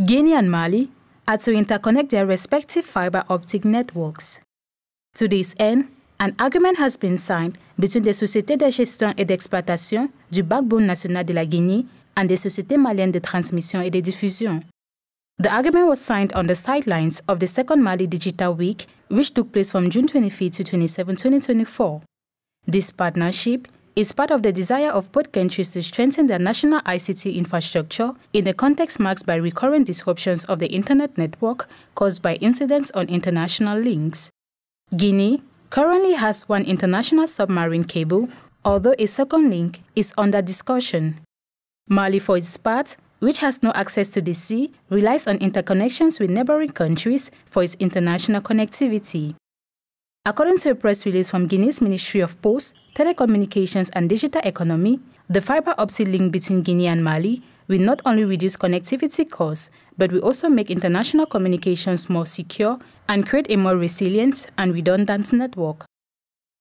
Guinea and Mali are to interconnect their respective fiber optic networks. To this end, an agreement has been signed between the Société de gestion et d'exploitation du backbone national de la Guinée and the Société malienne de transmission et de diffusion. The agreement was signed on the sidelines of the second Mali Digital Week, which took place from June 25 to 27, 2024. This partnership is part of the desire of both countries to strengthen their national ICT infrastructure in a context marked by recurrent disruptions of the internet network caused by incidents on international links. Guinea currently has one international submarine cable, although a second link is under discussion. Mali, for its part, which has no access to the sea, relies on interconnections with neighboring countries for its international connectivity. According to a press release from Guinea's Ministry of Posts, Telecommunications and Digital Economy, the fiber optic link between Guinea and Mali will not only reduce connectivity costs, but will also make international communications more secure and create a more resilient and redundant network.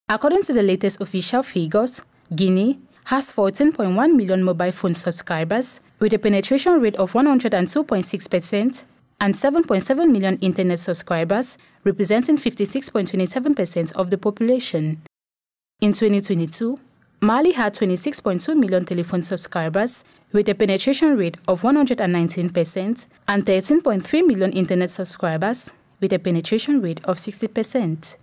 According to the latest official figures, Guinea has 14.1 million mobile phone subscribers with a penetration rate of 102.6% and 7.7 million internet subscribers, representing 56.27% of the population. In 2022, Mali had 26.2 million telephone subscribers with a penetration rate of 119% and 13.3 million internet subscribers with a penetration rate of 60%.